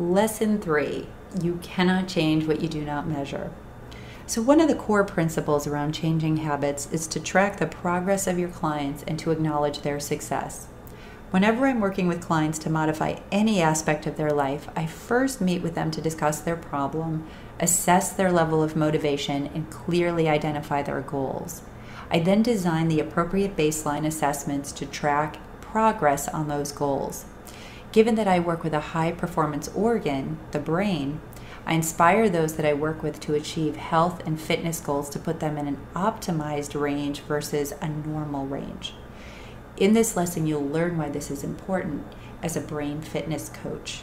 Lesson three you cannot change what you do not measure. So, one of the core principles around changing habits is to track the progress of your clients and to acknowledge their success. Whenever I'm working with clients to modify any aspect of their life, I first meet with them to discuss their problem, assess their level of motivation, and clearly identify their goals. I then design the appropriate baseline assessments to track progress on those goals. Given that I work with a high performance organ, the brain, I inspire those that I work with to achieve health and fitness goals to put them in an optimized range versus a normal range. In this lesson, you'll learn why this is important as a brain fitness coach.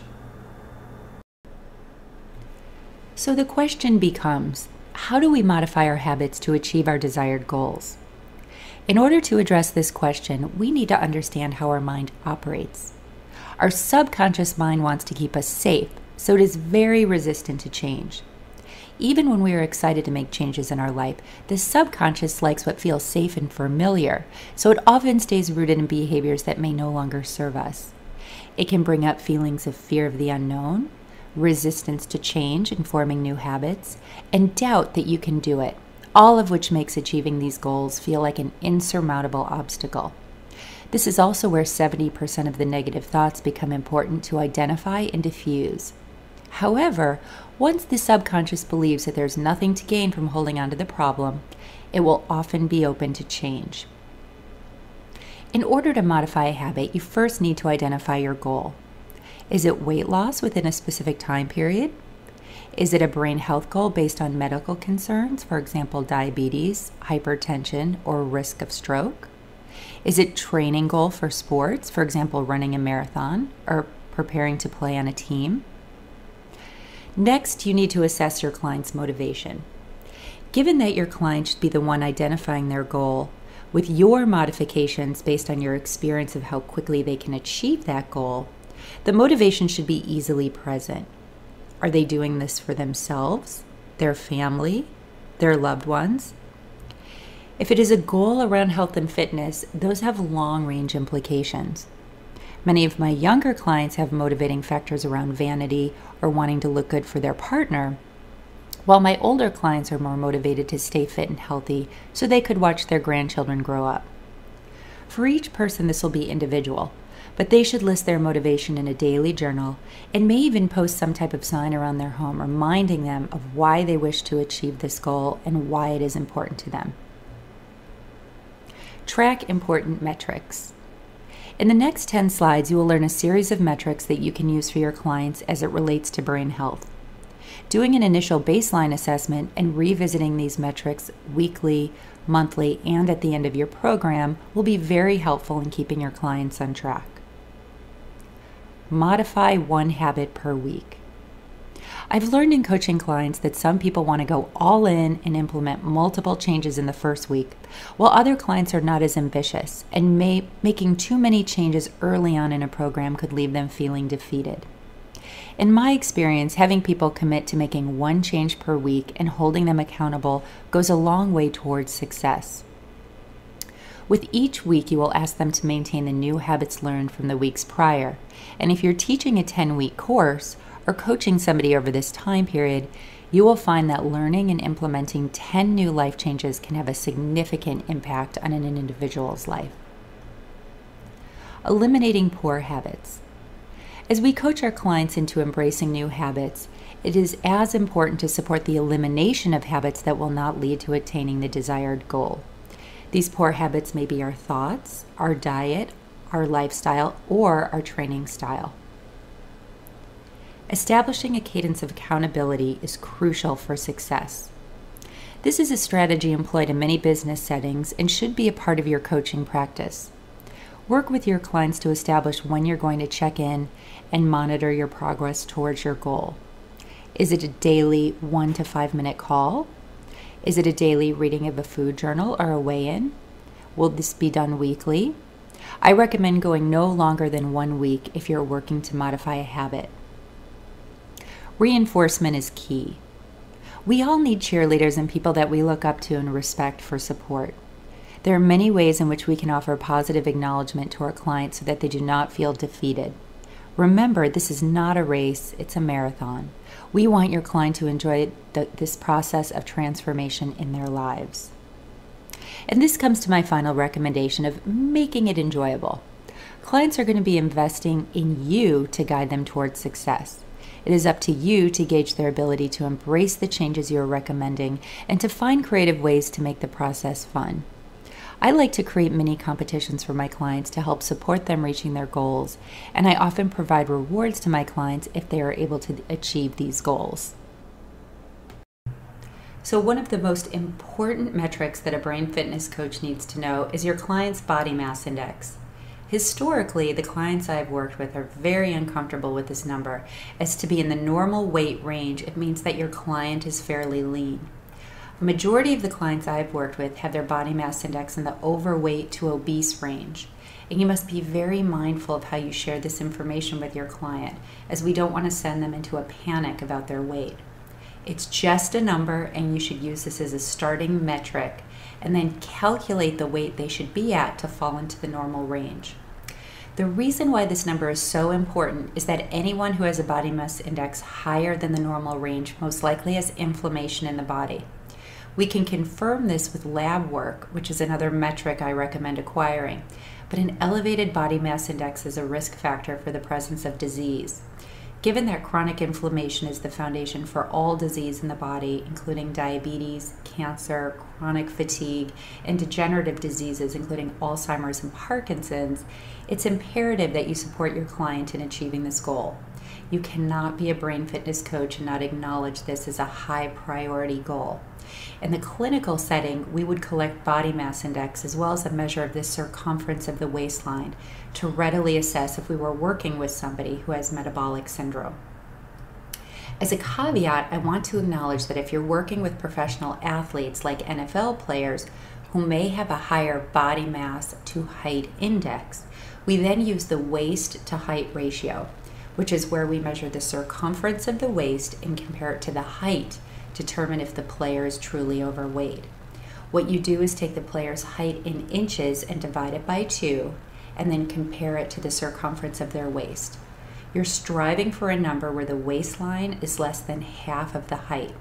So the question becomes how do we modify our habits to achieve our desired goals? In order to address this question, we need to understand how our mind operates. Our subconscious mind wants to keep us safe, so it is very resistant to change. Even when we are excited to make changes in our life, the subconscious likes what feels safe and familiar, so it often stays rooted in behaviors that may no longer serve us. It can bring up feelings of fear of the unknown, resistance to change and forming new habits, and doubt that you can do it, all of which makes achieving these goals feel like an insurmountable obstacle. This is also where 70% of the negative thoughts become important to identify and diffuse. However, once the subconscious believes that there's nothing to gain from holding on to the problem, it will often be open to change. In order to modify a habit, you first need to identify your goal. Is it weight loss within a specific time period? Is it a brain health goal based on medical concerns, for example, diabetes, hypertension, or risk of stroke? Is it training goal for sports, for example, running a marathon or preparing to play on a team? Next, you need to assess your client's motivation. Given that your client should be the one identifying their goal, with your modifications based on your experience of how quickly they can achieve that goal, the motivation should be easily present. Are they doing this for themselves, their family, their loved ones? If it is a goal around health and fitness, those have long range implications. Many of my younger clients have motivating factors around vanity or wanting to look good for their partner, while my older clients are more motivated to stay fit and healthy so they could watch their grandchildren grow up. For each person, this will be individual, but they should list their motivation in a daily journal and may even post some type of sign around their home reminding them of why they wish to achieve this goal and why it is important to them. Track important metrics. In the next 10 slides, you will learn a series of metrics that you can use for your clients as it relates to brain health. Doing an initial baseline assessment and revisiting these metrics weekly, monthly, and at the end of your program will be very helpful in keeping your clients on track. Modify one habit per week. I've learned in coaching clients that some people want to go all in and implement multiple changes in the first week, while other clients are not as ambitious, and may, making too many changes early on in a program could leave them feeling defeated. In my experience, having people commit to making one change per week and holding them accountable goes a long way towards success. With each week, you will ask them to maintain the new habits learned from the weeks prior. And if you're teaching a 10 week course, or coaching somebody over this time period, you will find that learning and implementing 10 new life changes can have a significant impact on an individual's life. Eliminating poor habits. As we coach our clients into embracing new habits, it is as important to support the elimination of habits that will not lead to attaining the desired goal. These poor habits may be our thoughts, our diet, our lifestyle, or our training style. Establishing a cadence of accountability is crucial for success. This is a strategy employed in many business settings and should be a part of your coaching practice. Work with your clients to establish when you're going to check in and monitor your progress towards your goal. Is it a daily one to five minute call? Is it a daily reading of a food journal or a weigh in? Will this be done weekly? I recommend going no longer than one week if you're working to modify a habit. Reinforcement is key. We all need cheerleaders and people that we look up to and respect for support. There are many ways in which we can offer positive acknowledgement to our clients so that they do not feel defeated. Remember, this is not a race, it's a marathon. We want your client to enjoy the, this process of transformation in their lives. And this comes to my final recommendation of making it enjoyable. Clients are going to be investing in you to guide them towards success. It is up to you to gauge their ability to embrace the changes you're recommending and to find creative ways to make the process fun. I like to create mini competitions for my clients to help support them reaching their goals, and I often provide rewards to my clients if they are able to achieve these goals. So, one of the most important metrics that a brain fitness coach needs to know is your client's body mass index. Historically, the clients I've worked with are very uncomfortable with this number, as to be in the normal weight range, it means that your client is fairly lean. A majority of the clients I've worked with have their body mass index in the overweight to obese range. And you must be very mindful of how you share this information with your client, as we don't want to send them into a panic about their weight. It's just a number, and you should use this as a starting metric and then calculate the weight they should be at to fall into the normal range. The reason why this number is so important is that anyone who has a body mass index higher than the normal range most likely has inflammation in the body. We can confirm this with lab work, which is another metric I recommend acquiring. But an elevated body mass index is a risk factor for the presence of disease. Given that chronic inflammation is the foundation for all disease in the body, including diabetes, cancer, chronic fatigue, and degenerative diseases, including Alzheimer's and Parkinson's, it's imperative that you support your client in achieving this goal. You cannot be a brain fitness coach and not acknowledge this as a high priority goal. In the clinical setting, we would collect body mass index as well as a measure of the circumference of the waistline to readily assess if we were working with somebody who has metabolic syndrome. As a caveat, I want to acknowledge that if you're working with professional athletes like NFL players who may have a higher body mass to height index, we then use the waist to height ratio, which is where we measure the circumference of the waist and compare it to the height determine if the player is truly overweight. What you do is take the player's height in inches and divide it by two, and then compare it to the circumference of their waist. You're striving for a number where the waistline is less than half of the height.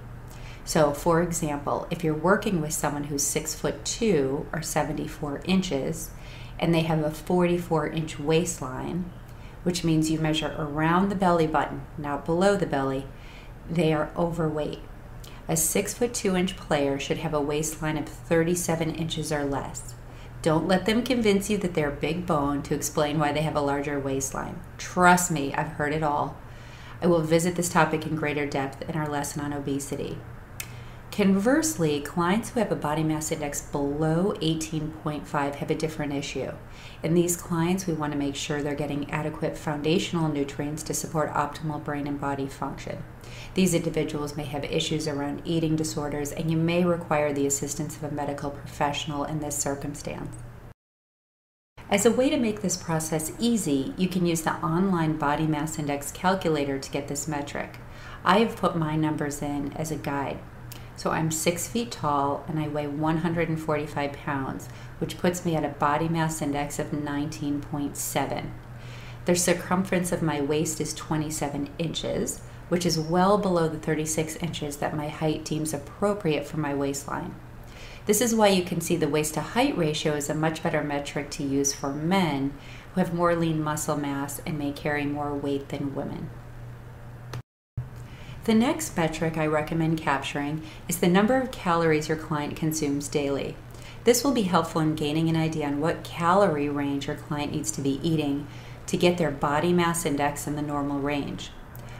So, for example, if you're working with someone who's six foot two or 74 inches, and they have a 44 inch waistline, which means you measure around the belly button, not below the belly, they are overweight. A 6 foot 2 inch player should have a waistline of 37 inches or less. Don't let them convince you that they're big bone to explain why they have a larger waistline. Trust me, I've heard it all. I will visit this topic in greater depth in our lesson on obesity. Conversely, clients who have a body mass index below 18.5 have a different issue. In these clients, we want to make sure they're getting adequate foundational nutrients to support optimal brain and body function. These individuals may have issues around eating disorders, and you may require the assistance of a medical professional in this circumstance. As a way to make this process easy, you can use the online body mass index calculator to get this metric. I have put my numbers in as a guide. So I'm six feet tall and I weigh 145 pounds, which puts me at a body mass index of 19.7. The circumference of my waist is 27 inches, which is well below the 36 inches that my height deems appropriate for my waistline. This is why you can see the waist to height ratio is a much better metric to use for men who have more lean muscle mass and may carry more weight than women. The next metric I recommend capturing is the number of calories your client consumes daily. This will be helpful in gaining an idea on what calorie range your client needs to be eating to get their body mass index in the normal range.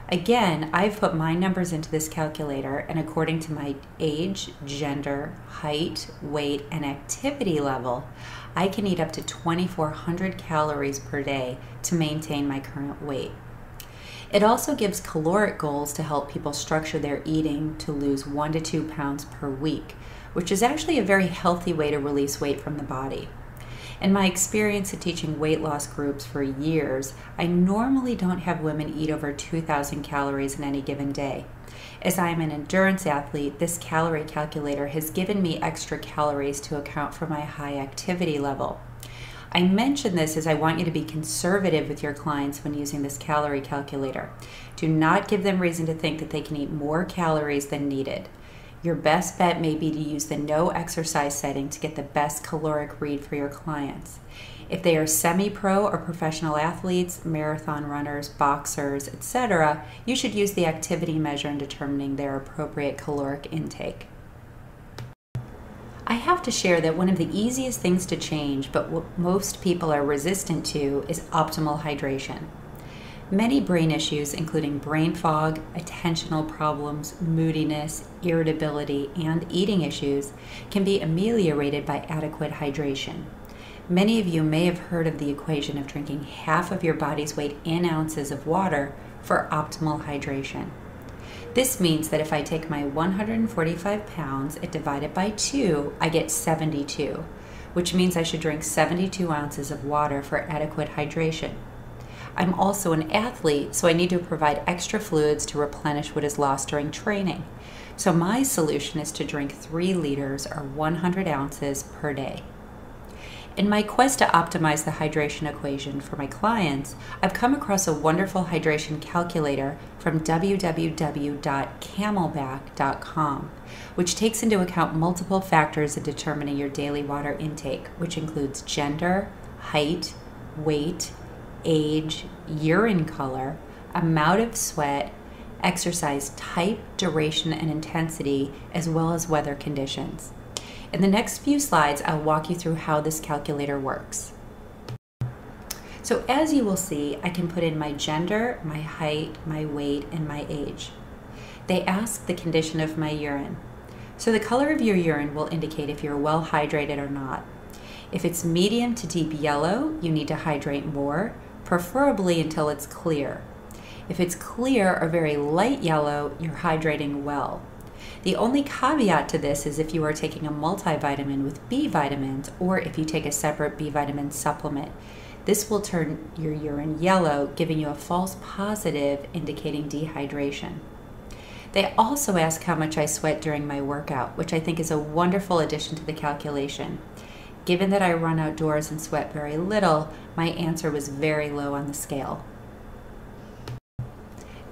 Again, I've put my numbers into this calculator, and according to my age, gender, height, weight, and activity level, I can eat up to 2,400 calories per day to maintain my current weight. It also gives caloric goals to help people structure their eating to lose one to two pounds per week, which is actually a very healthy way to release weight from the body. In my experience of teaching weight loss groups for years, I normally don't have women eat over 2,000 calories in any given day. As I am an endurance athlete, this calorie calculator has given me extra calories to account for my high activity level. I mention this as I want you to be conservative with your clients when using this calorie calculator. Do not give them reason to think that they can eat more calories than needed. Your best bet may be to use the no exercise setting to get the best caloric read for your clients. If they are semi pro or professional athletes, marathon runners, boxers, etc., you should use the activity measure in determining their appropriate caloric intake. I have to share that one of the easiest things to change, but what most people are resistant to, is optimal hydration. Many brain issues, including brain fog, attentional problems, moodiness, irritability, and eating issues, can be ameliorated by adequate hydration. Many of you may have heard of the equation of drinking half of your body's weight in ounces of water for optimal hydration. This means that if I take my 145 pounds and divide it by 2, I get 72, which means I should drink 72 ounces of water for adequate hydration. I'm also an athlete, so I need to provide extra fluids to replenish what is lost during training. So my solution is to drink 3 liters or 100 ounces per day. In my quest to optimize the hydration equation for my clients, I've come across a wonderful hydration calculator from www.camelbak.com, which takes into account multiple factors in determining your daily water intake, which includes gender, height, weight, age, urine color, amount of sweat, exercise type, duration, and intensity, as well as weather conditions. In the next few slides, I'll walk you through how this calculator works. So as you will see, I can put in my gender, my height, my weight, and my age. They ask the condition of my urine. So the color of your urine will indicate if you're well hydrated or not. If it's medium to deep yellow, you need to hydrate more, preferably until it's clear. If it's clear or very light yellow, you're hydrating well. The only caveat to this is if you are taking a multivitamin with B vitamins or if you take a separate B vitamin supplement. This will turn your urine yellow, giving you a false positive indicating dehydration. They also ask how much I sweat during my workout, which I think is a wonderful addition to the calculation. Given that I run outdoors and sweat very little, my answer was very low on the scale.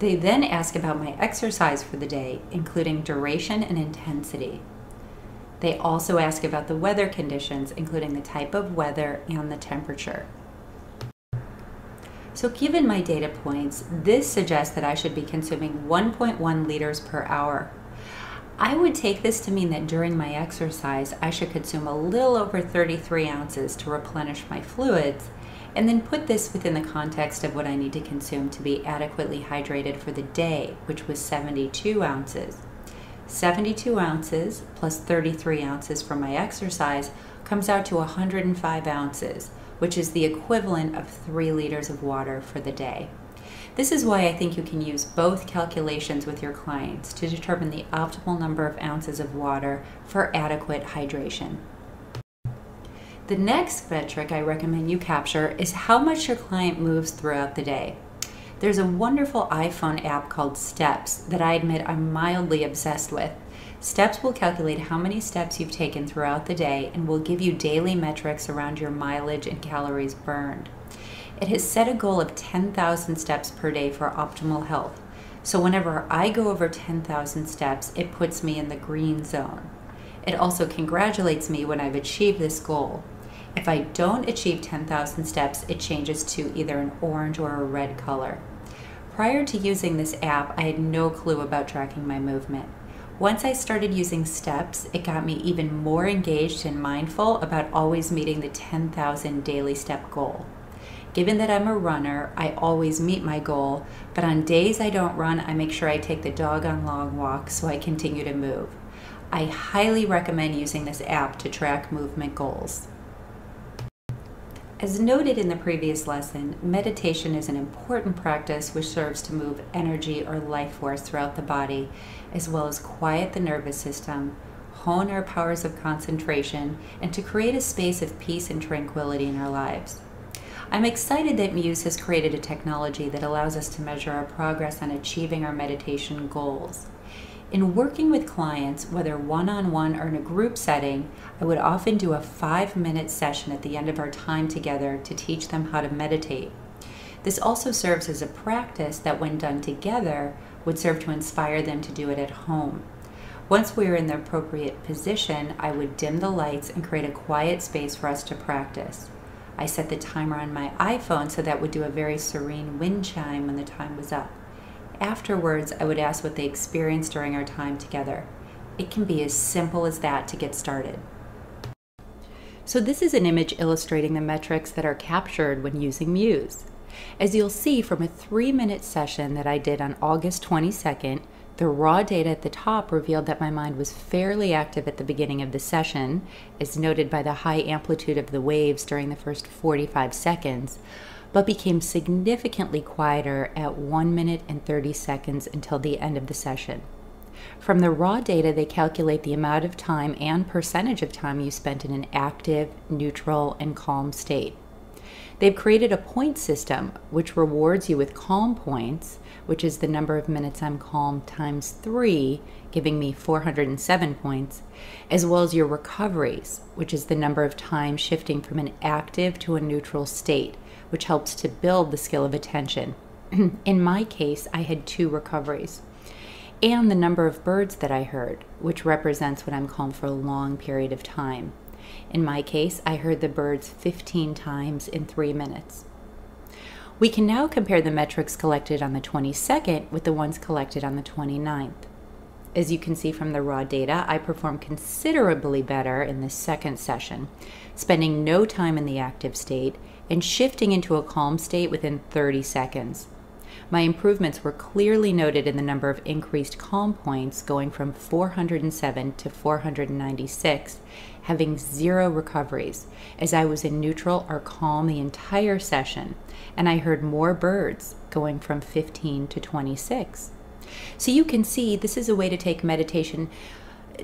They then ask about my exercise for the day, including duration and intensity. They also ask about the weather conditions, including the type of weather and the temperature. So given my data points, this suggests that I should be consuming 1.1 liters per hour I would take this to mean that during my exercise, I should consume a little over 33 ounces to replenish my fluids, and then put this within the context of what I need to consume to be adequately hydrated for the day, which was 72 ounces. 72 ounces plus 33 ounces from my exercise comes out to 105 ounces, which is the equivalent of 3 liters of water for the day. This is why I think you can use both calculations with your clients to determine the optimal number of ounces of water for adequate hydration. The next metric I recommend you capture is how much your client moves throughout the day. There's a wonderful iPhone app called Steps that I admit I'm mildly obsessed with. Steps will calculate how many steps you've taken throughout the day and will give you daily metrics around your mileage and calories burned. It has set a goal of 10,000 steps per day for optimal health. So whenever I go over 10,000 steps, it puts me in the green zone. It also congratulates me when I've achieved this goal. If I don't achieve 10,000 steps, it changes to either an orange or a red color. Prior to using this app, I had no clue about tracking my movement. Once I started using steps, it got me even more engaged and mindful about always meeting the 10,000 daily step goal. Given that I'm a runner, I always meet my goal, but on days I don't run, I make sure I take the dog on long walks so I continue to move. I highly recommend using this app to track movement goals. As noted in the previous lesson, meditation is an important practice which serves to move energy or life force throughout the body, as well as quiet the nervous system, hone our powers of concentration, and to create a space of peace and tranquility in our lives. I'm excited that Muse has created a technology that allows us to measure our progress on achieving our meditation goals. In working with clients, whether one on one or in a group setting, I would often do a five minute session at the end of our time together to teach them how to meditate. This also serves as a practice that, when done together, would serve to inspire them to do it at home. Once we were in the appropriate position, I would dim the lights and create a quiet space for us to practice. I set the timer on my iPhone so that would do a very serene wind chime when the time was up. Afterwards, I would ask what they experienced during our time together. It can be as simple as that to get started. So, this is an image illustrating the metrics that are captured when using Muse. As you'll see from a three minute session that I did on August 22nd, the raw data at the top revealed that my mind was fairly active at the beginning of the session, as noted by the high amplitude of the waves during the first 45 seconds, but became significantly quieter at 1 minute and 30 seconds until the end of the session. From the raw data, they calculate the amount of time and percentage of time you spent in an active, neutral, and calm state. They've created a point system which rewards you with calm points, which is the number of minutes I'm calm times three, giving me 407 points, as well as your recoveries, which is the number of times shifting from an active to a neutral state, which helps to build the skill of attention. In my case, I had two recoveries. And the number of birds that I heard, which represents when I'm calm for a long period of time. In my case, I heard the birds 15 times in three minutes. We can now compare the metrics collected on the 22nd with the ones collected on the 29th. As you can see from the raw data, I performed considerably better in the second session, spending no time in the active state and shifting into a calm state within 30 seconds. My improvements were clearly noted in the number of increased calm points going from 407 to 496, having zero recoveries, as I was in neutral or calm the entire session, and I heard more birds going from 15 to 26. So you can see this is a way to take meditation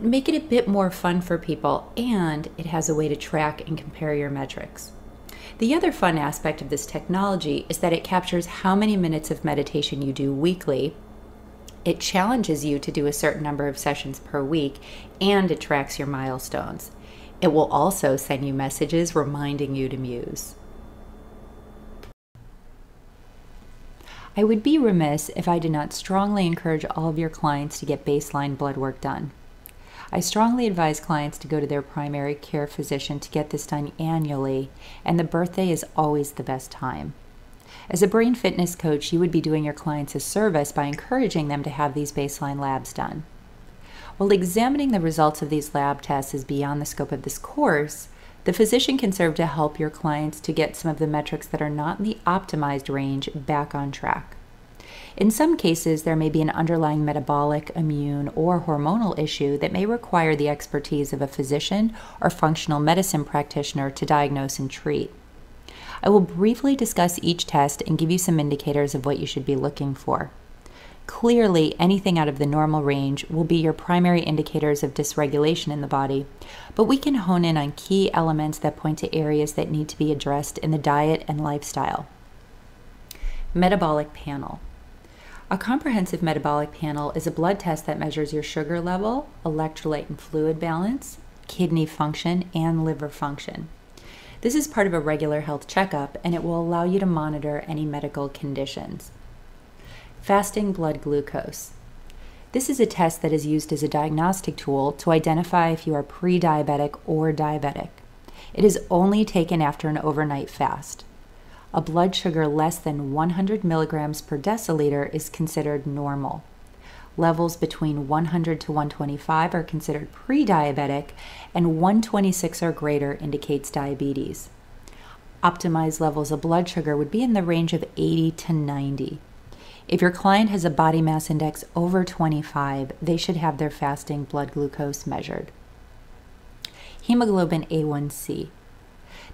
make it a bit more fun for people, and it has a way to track and compare your metrics. The other fun aspect of this technology is that it captures how many minutes of meditation you do weekly. It challenges you to do a certain number of sessions per week, and it tracks your milestones. It will also send you messages reminding you to muse. I would be remiss if I did not strongly encourage all of your clients to get baseline blood work done. I strongly advise clients to go to their primary care physician to get this done annually, and the birthday is always the best time. As a brain fitness coach, you would be doing your clients a service by encouraging them to have these baseline labs done. While examining the results of these lab tests is beyond the scope of this course, the physician can serve to help your clients to get some of the metrics that are not in the optimized range back on track. In some cases, there may be an underlying metabolic, immune, or hormonal issue that may require the expertise of a physician or functional medicine practitioner to diagnose and treat. I will briefly discuss each test and give you some indicators of what you should be looking for. Clearly, anything out of the normal range will be your primary indicators of dysregulation in the body, but we can hone in on key elements that point to areas that need to be addressed in the diet and lifestyle. Metabolic panel. A comprehensive metabolic panel is a blood test that measures your sugar level, electrolyte and fluid balance, kidney function, and liver function. This is part of a regular health checkup and it will allow you to monitor any medical conditions. Fasting blood glucose. This is a test that is used as a diagnostic tool to identify if you are pre diabetic or diabetic. It is only taken after an overnight fast a blood sugar less than 100 milligrams per deciliter is considered normal. Levels between 100 to 125 are considered pre diabetic, and 126 or greater indicates diabetes. Optimized levels of blood sugar would be in the range of 80 to 90. If your client has a body mass index over 25, they should have their fasting blood glucose measured. Hemoglobin A1C.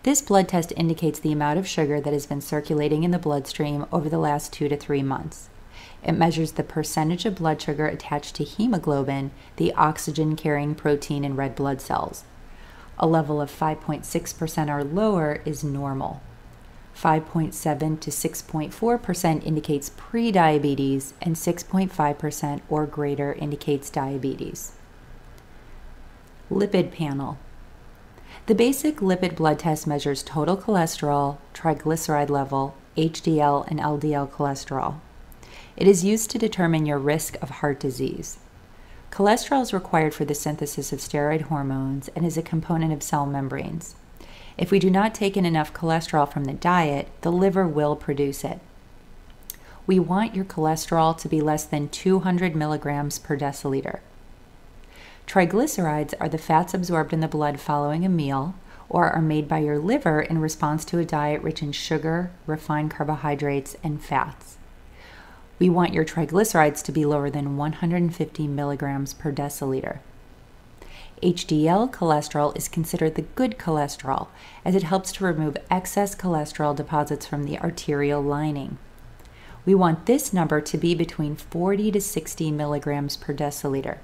This blood test indicates the amount of sugar that has been circulating in the bloodstream over the last two to three months. It measures the percentage of blood sugar attached to hemoglobin, the oxygen carrying protein in red blood cells. A level of 5.6% or lower is normal. 5.7 to 6.4% indicates prediabetes, and 6.5% or greater indicates diabetes. Lipid panel. The basic lipid blood test measures total cholesterol, triglyceride level, HDL, and LDL cholesterol. It is used to determine your risk of heart disease. Cholesterol is required for the synthesis of steroid hormones and is a component of cell membranes. If we do not take in enough cholesterol from the diet, the liver will produce it. We want your cholesterol to be less than 200 milligrams per deciliter. Triglycerides are the fats absorbed in the blood following a meal or are made by your liver in response to a diet rich in sugar, refined carbohydrates, and fats. We want your triglycerides to be lower than 150 milligrams per deciliter. HDL cholesterol is considered the good cholesterol as it helps to remove excess cholesterol deposits from the arterial lining. We want this number to be between 40 to 60 milligrams per deciliter.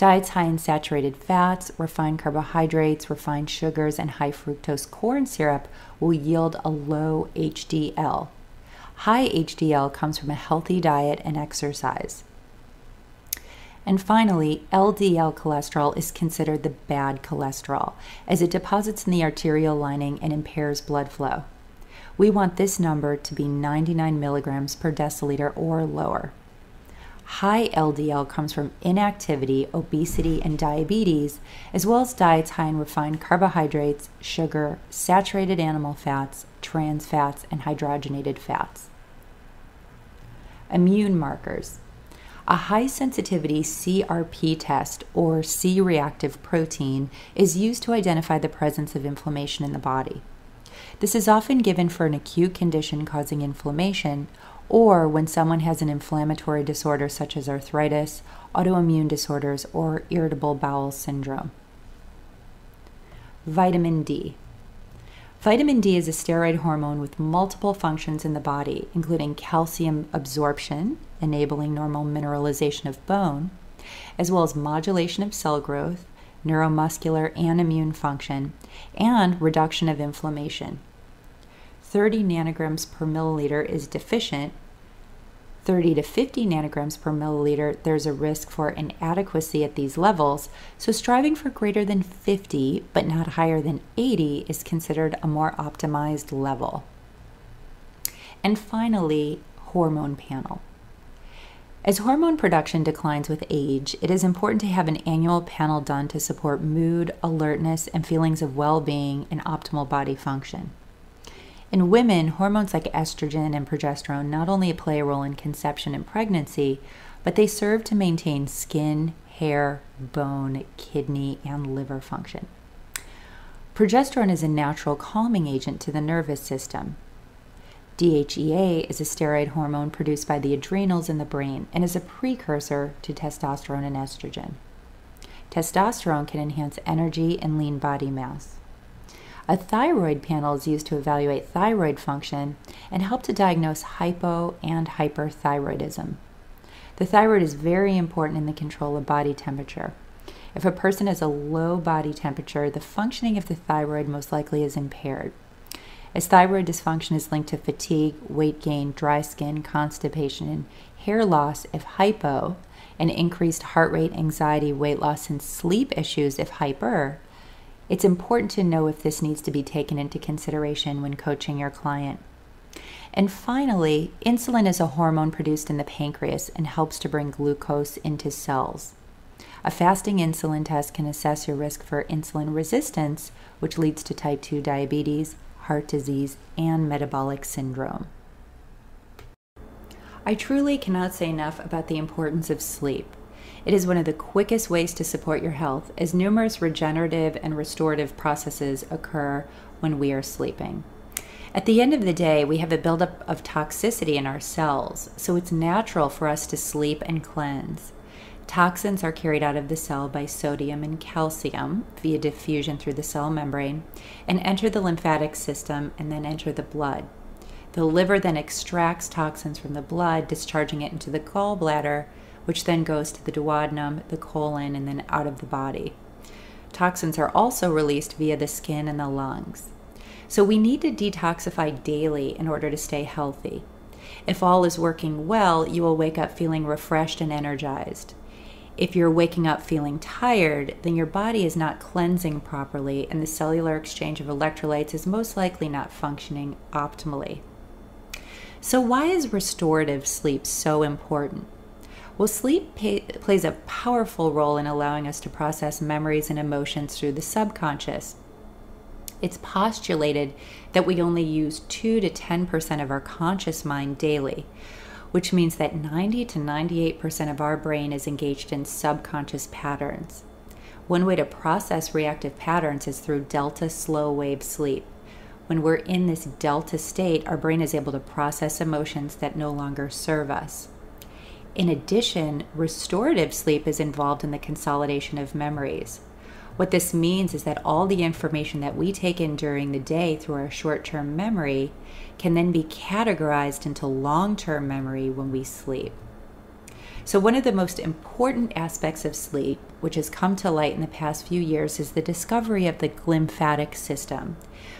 Diets high in saturated fats, refined carbohydrates, refined sugars, and high fructose corn syrup will yield a low HDL. High HDL comes from a healthy diet and exercise. And finally, LDL cholesterol is considered the bad cholesterol, as it deposits in the arterial lining and impairs blood flow. We want this number to be 99 milligrams per deciliter or lower. High LDL comes from inactivity, obesity, and diabetes, as well as diets high in refined carbohydrates, sugar, saturated animal fats, trans fats, and hydrogenated fats. Immune markers. A high sensitivity CRP test, or C reactive protein, is used to identify the presence of inflammation in the body. This is often given for an acute condition causing inflammation or when someone has an inflammatory disorder such as arthritis, autoimmune disorders, or irritable bowel syndrome. Vitamin D. Vitamin D is a steroid hormone with multiple functions in the body, including calcium absorption, enabling normal mineralization of bone, as well as modulation of cell growth, neuromuscular and immune function, and reduction of inflammation. 30 nanograms per milliliter is deficient, 30 to 50 nanograms per milliliter, there's a risk for inadequacy at these levels, so striving for greater than 50 but not higher than 80 is considered a more optimized level. And finally, hormone panel. As hormone production declines with age, it is important to have an annual panel done to support mood, alertness, and feelings of well being and optimal body function. In women, hormones like estrogen and progesterone not only play a role in conception and pregnancy, but they serve to maintain skin, hair, bone, kidney, and liver function. Progesterone is a natural calming agent to the nervous system. DHEA is a steroid hormone produced by the adrenals in the brain and is a precursor to testosterone and estrogen. Testosterone can enhance energy and lean body mass. A thyroid panel is used to evaluate thyroid function and help to diagnose hypo and hyperthyroidism. The thyroid is very important in the control of body temperature. If a person has a low body temperature, the functioning of the thyroid most likely is impaired. As thyroid dysfunction is linked to fatigue, weight gain, dry skin, constipation, and hair loss if hypo, and increased heart rate, anxiety, weight loss, and sleep issues if hyper, it's important to know if this needs to be taken into consideration when coaching your client. And finally, insulin is a hormone produced in the pancreas and helps to bring glucose into cells. A fasting insulin test can assess your risk for insulin resistance, which leads to type 2 diabetes, heart disease, and metabolic syndrome. I truly cannot say enough about the importance of sleep. It is one of the quickest ways to support your health, as numerous regenerative and restorative processes occur when we are sleeping. At the end of the day, we have a buildup of toxicity in our cells, so it's natural for us to sleep and cleanse. Toxins are carried out of the cell by sodium and calcium via diffusion through the cell membrane and enter the lymphatic system and then enter the blood. The liver then extracts toxins from the blood, discharging it into the gallbladder, which then goes to the duodenum, the colon, and then out of the body. Toxins are also released via the skin and the lungs. So we need to detoxify daily in order to stay healthy. If all is working well, you will wake up feeling refreshed and energized. If you're waking up feeling tired, then your body is not cleansing properly and the cellular exchange of electrolytes is most likely not functioning optimally. So, why is restorative sleep so important? Well, sleep plays a powerful role in allowing us to process memories and emotions through the subconscious. It's postulated that we only use 2 to 10% of our conscious mind daily, which means that 90 to 98% of our brain is engaged in subconscious patterns. One way to process reactive patterns is through delta slow wave sleep. When we're in this delta state, our brain is able to process emotions that no longer serve us. In addition, restorative sleep is involved in the consolidation of memories. What this means is that all the information that we take in during the day through our short term memory can then be categorized into long term memory when we sleep. So, one of the most important aspects of sleep, which has come to light in the past few years, is the discovery of the glymphatic system,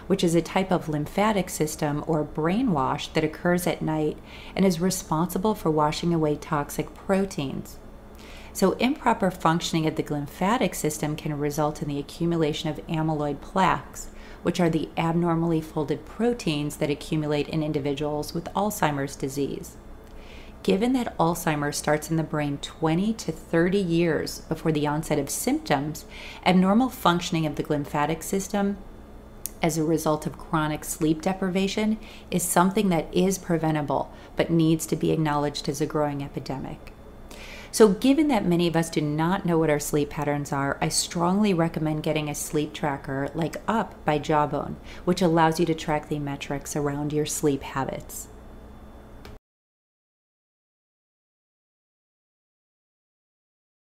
which is a type of lymphatic system or brainwash that occurs at night and is responsible for washing away toxic proteins. So, improper functioning of the glymphatic system can result in the accumulation of amyloid plaques, which are the abnormally folded proteins that accumulate in individuals with Alzheimer's disease. Given that Alzheimer's starts in the brain 20 to 30 years before the onset of symptoms, abnormal functioning of the glymphatic system as a result of chronic sleep deprivation is something that is preventable but needs to be acknowledged as a growing epidemic. So, given that many of us do not know what our sleep patterns are, I strongly recommend getting a sleep tracker like Up by Jawbone, which allows you to track the metrics around your sleep habits.